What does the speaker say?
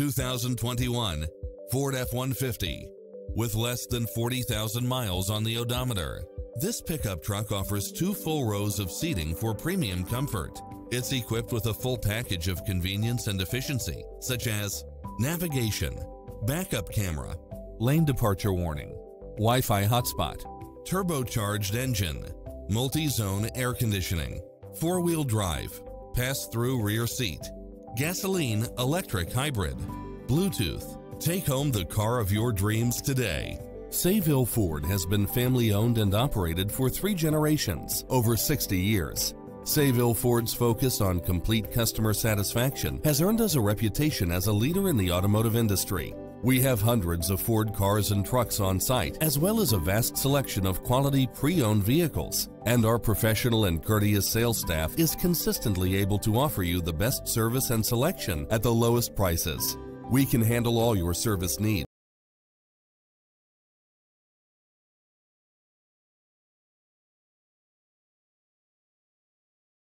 2021 Ford F-150 with less than 40,000 miles on the odometer. This pickup truck offers two full rows of seating for premium comfort. It's equipped with a full package of convenience and efficiency, such as navigation, backup camera, lane departure warning, Wi-Fi hotspot, turbocharged engine, multi-zone air conditioning, four-wheel drive, pass-through rear seat, gasoline electric hybrid, Bluetooth. Take home the car of your dreams today. Sayville Ford has been family owned and operated for three generations, over 60 years. Sayville Ford's focus on complete customer satisfaction has earned us a reputation as a leader in the automotive industry. We have hundreds of Ford cars and trucks on site, as well as a vast selection of quality pre-owned vehicles. And our professional and courteous sales staff is consistently able to offer you the best service and selection at the lowest prices. We can handle all your service needs.